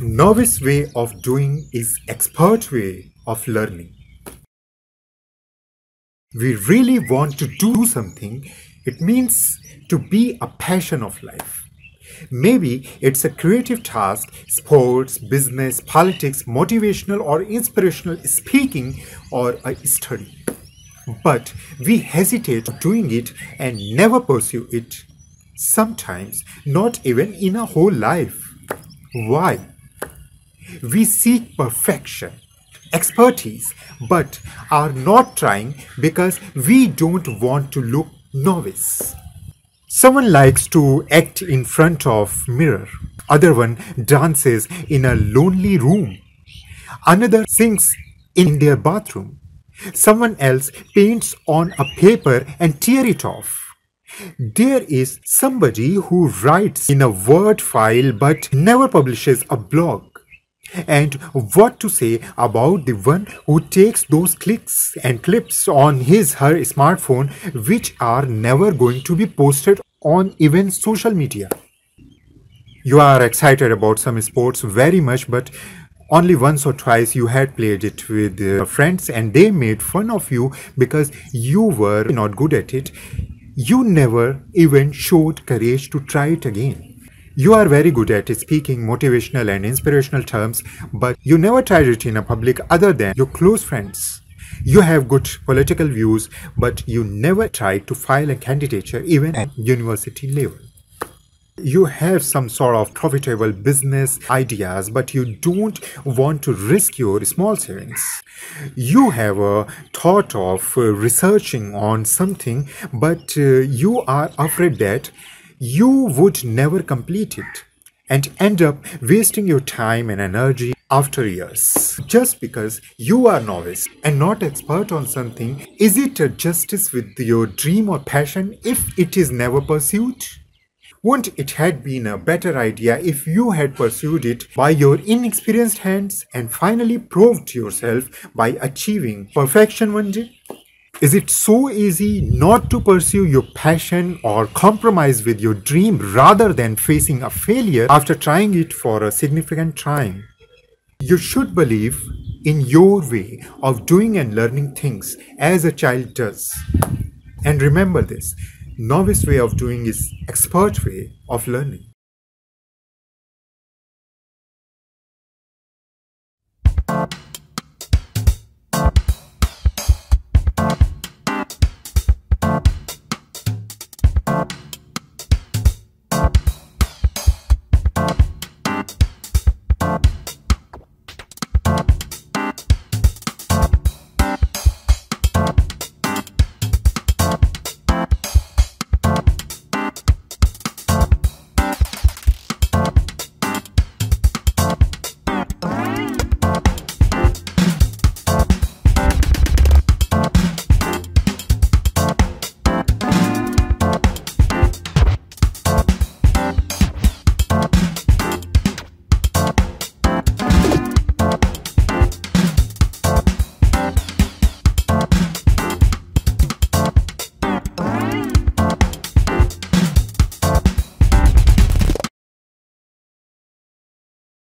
Novice way of doing is expert way of learning. We really want to do something, it means to be a passion of life. Maybe it's a creative task, sports, business, politics, motivational or inspirational speaking, or a study. But we hesitate doing it and never pursue it. Sometimes not even in a whole life. Why? We seek perfection, expertise, but are not trying because we don't want to look novice. Someone likes to act in front of mirror. Other one dances in a lonely room. Another sings in their bathroom. Someone else paints on a paper and tear it off. There is somebody who writes in a Word file but never publishes a blog. And what to say about the one who takes those clicks and clips on his her smartphone which are never going to be posted on even social media. You are excited about some sports very much but only once or twice you had played it with uh, friends and they made fun of you because you were not good at it. You never even showed courage to try it again. You are very good at speaking motivational and inspirational terms, but you never tried it in a public other than your close friends. You have good political views, but you never tried to file a candidature even at university level. You have some sort of profitable business ideas, but you don't want to risk your small savings. You have a thought of researching on something, but uh, you are afraid that you would never complete it and end up wasting your time and energy after years. Just because you are novice and not expert on something, is it a justice with your dream or passion if it is never pursued? Wouldn't it had been a better idea if you had pursued it by your inexperienced hands and finally proved yourself by achieving perfection one day? Is it so easy not to pursue your passion or compromise with your dream rather than facing a failure after trying it for a significant time? You should believe in your way of doing and learning things as a child does. And remember this novice way of doing is expert way of learning.